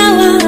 now I